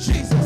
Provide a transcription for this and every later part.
Jesus.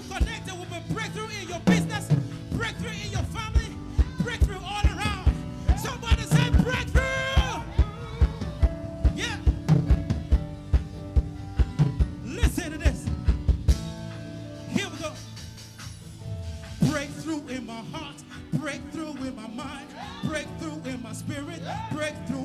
you connect, there will be breakthrough in your business, breakthrough in your family, breakthrough all around. Somebody say breakthrough! Yeah. Listen to this. Here we go. Breakthrough in my heart, breakthrough in my mind, breakthrough in my spirit, breakthrough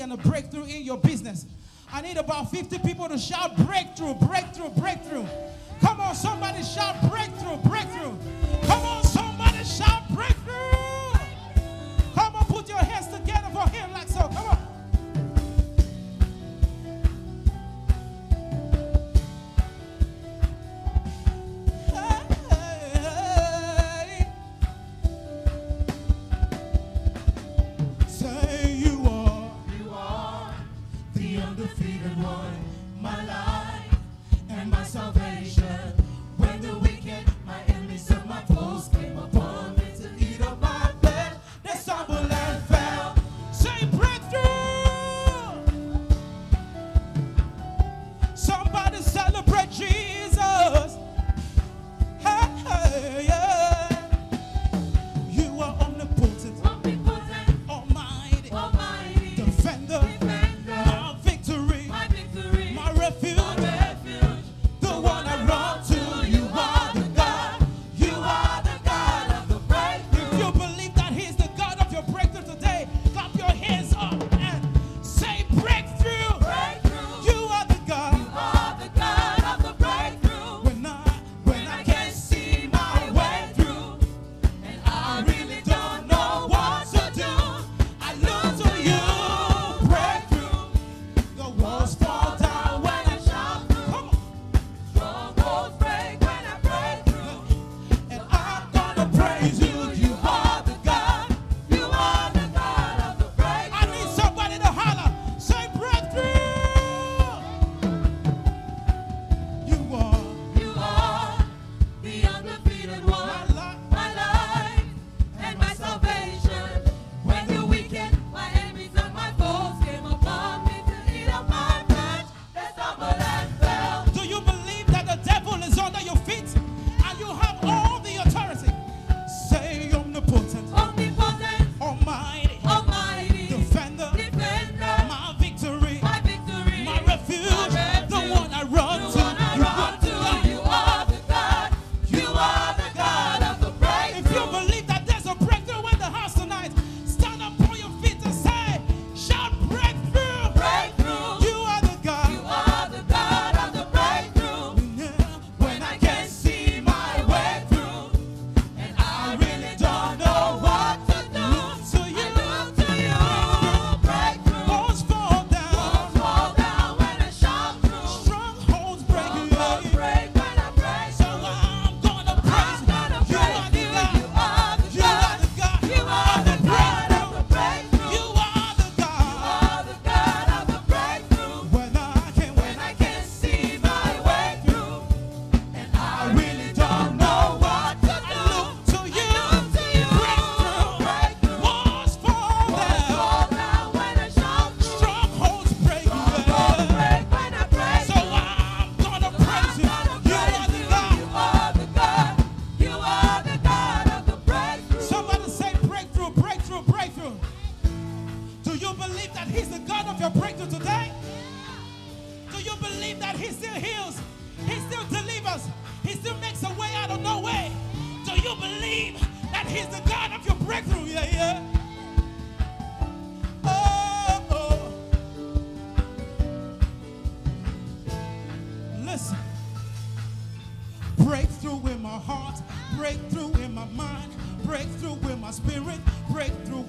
and a breakthrough in your business. I need about 50 people to shout breakthrough, breakthrough, breakthrough. Come on, somebody shout breakthrough, breakthrough. Come on, somebody shout breakthrough. Something. breakthrough in my mind, breakthrough in my spirit, breakthrough